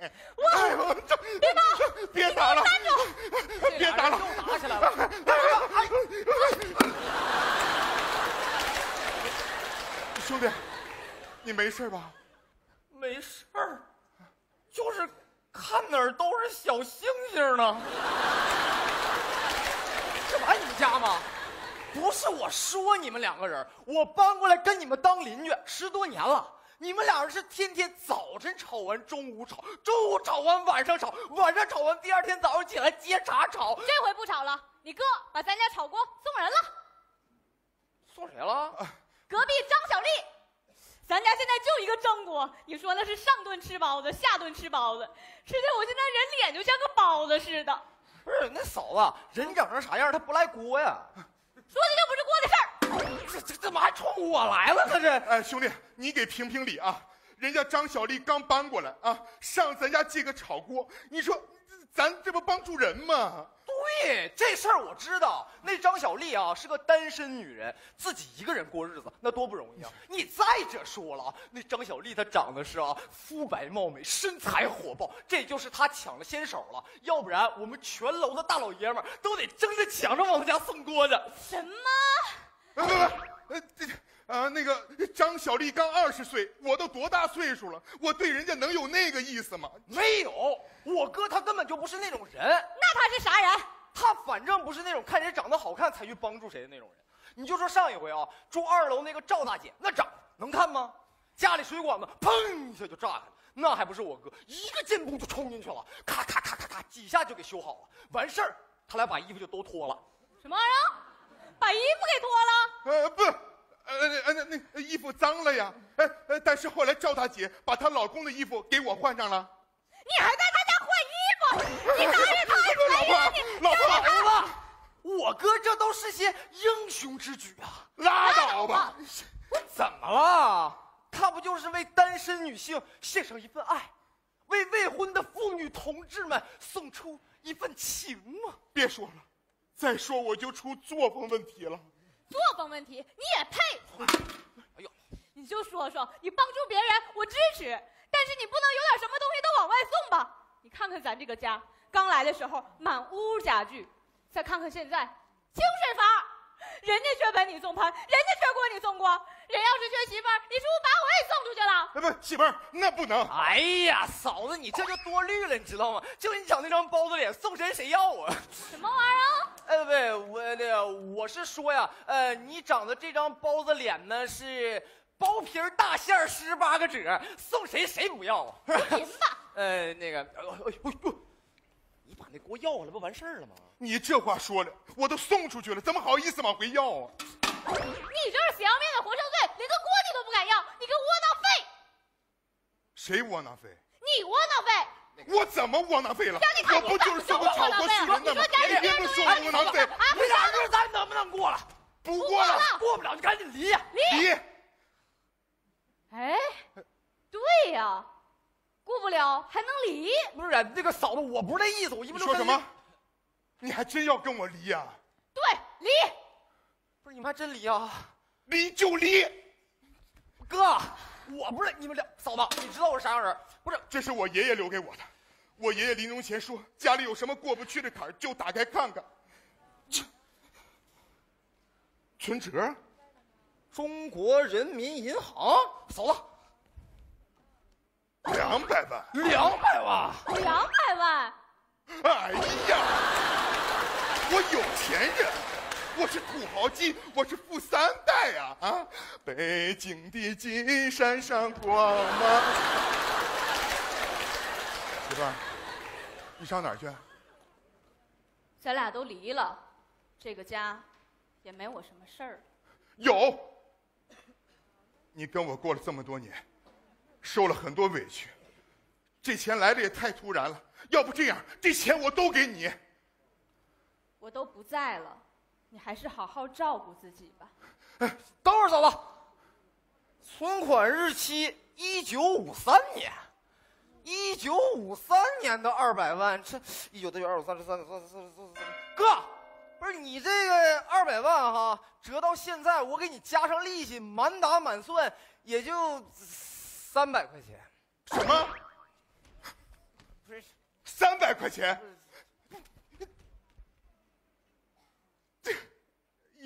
哎我别打，别打了，站住！别打了，又打起来了。兄弟，你没事吧？没事儿，就是看哪儿都是小星星呢。这不你家吗？不是我说你们两个人，我搬过来跟你们当邻居十多年了，你们俩人是天天早晨吵完，中午吵，中午吵完晚上吵，晚上吵完第二天早上起来接茬吵。这回不吵了，你哥把咱家炒锅送人了，送谁了？隔壁张小丽。咱家现在就一个蒸锅，你说那是上顿吃包子，下顿吃包子，吃的我现在人脸就像个包子似的。不是那嫂子，人长成啥样，他不赖锅呀。说的就不是锅的事儿。这这怎么还冲我来了？他这哎，兄弟，你给评评理啊！人家张小丽刚搬过来啊，上咱家借个炒锅，你说咱这不帮助人吗？对，这事儿我知道。那张小丽啊是个单身女人，自己一个人过日子，那多不容易啊！你再者说了啊，那张小丽她长得是啊肤白貌美，身材火爆，这就是她抢了先手了。要不然我们全楼的大老爷们儿都得争着抢着往她家送锅去。什么？不不不，呃，这啊，那个张小丽刚二十岁，我都多大岁数了？我对人家能有那个意思吗？没有，我哥他根本就不是那种人。那他是啥人？他反正不是那种看谁长得好看才去帮助谁的那种人。你就说上一回啊，住二楼那个赵大姐，那长能看吗？家里水管子砰一下就炸开了，那还不是我哥一个箭步就冲进去了，咔咔咔咔咔几下就给修好了。完事儿，他俩把衣服就都脱了。什么玩意儿？把衣服给脱了？呃，不，呃呃那那衣服脏了呀。哎呃，但是后来赵大姐把她老公的衣服给我换上了。你还在他家换衣服？你打人他还老婆！老婆儿子，我哥这都是些英雄之举啊！拉倒吧！怎么了？他不就是为单身女性献上一份爱，为未婚的妇女同志们送出一份情吗？别说了，再说我就出作风问题了。作风问题你也配？哎呦，你就说说，你帮助别人我支持，但是你不能有点什么东西都往外送吧？你看看咱这个家，刚来的时候满屋家具，再看看现在清水房，人家缺盆你送盆，人家缺锅你送锅，人要是缺媳妇儿，你是不是把我也送？哎，不，媳妇儿，那不能。哎呀，嫂子，你这就多虑了，你知道吗？就你长那张包子脸，送谁谁要啊？什么玩意儿啊？呃，不，我那个我是说呀，呃，你长的这张包子脸呢是包皮大馅儿十八个褶，送谁谁不要啊？您吧，呃，那个，哎呦哎呦，你把那锅要回来，不完事儿了吗？你这话说的，我都送出去了，怎么好意思往回要啊？你这是死要面子活受罪，连个锅你都不敢要，你个窝囊废！谁窝囊废？你窝囊废！我怎么窝囊废了？让你我不就是送个炒锅许人的吗？你说你别不说我窝囊废，啊，你俩日子咱能不能过了？不过了，过不了就赶紧离呀！离。哎，对呀，过不了还能离？不是那个嫂子，我不是那意思，我一不说什么？你还真要跟我离呀、对，离！不是你们还真离啊？离就离，哥，我不是你们俩嫂子，你知道我是啥样人？不是，这是我爷爷留给我的。我爷爷临终前说，家里有什么过不去的坎儿，就打开看看。切存折，中国人民银行嫂子两百万。两百万，两百万，哎呀，我有钱人，我是土豪金，我是富三代呀！啊，北京的金山上光芒。媳妇儿，你上哪儿去？咱俩都离了，这个家也没我什么事儿。有。你跟我过了这么多年，受了很多委屈，这钱来的也太突然了。要不这样，这钱我都给你。我都不在了，你还是好好照顾自己吧。哎等会儿嫂子，存款日期一九五三年，一九五三年的二百万，这一九等于二五三十三三四四四哥，不是你这个二百万哈，折到现在我给你加上利息，满打满算也就三百块钱。什么？不是，三百块钱？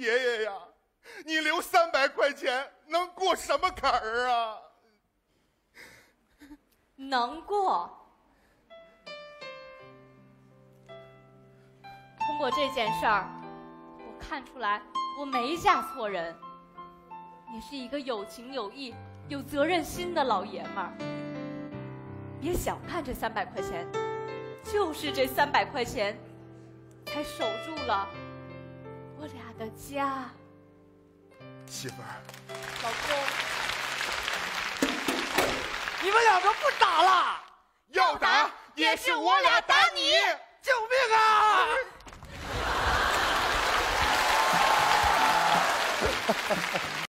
爷爷呀，你留三百块钱能过什么坎儿啊？能过。通过这件事儿，我看出来我没嫁错人。你是一个有情有义、有责任心的老爷们儿。别小看这三百块钱，就是这三百块钱，才守住了我俩的家。媳妇儿，老公，你们两个不打了？要打也是我俩打你。救命啊！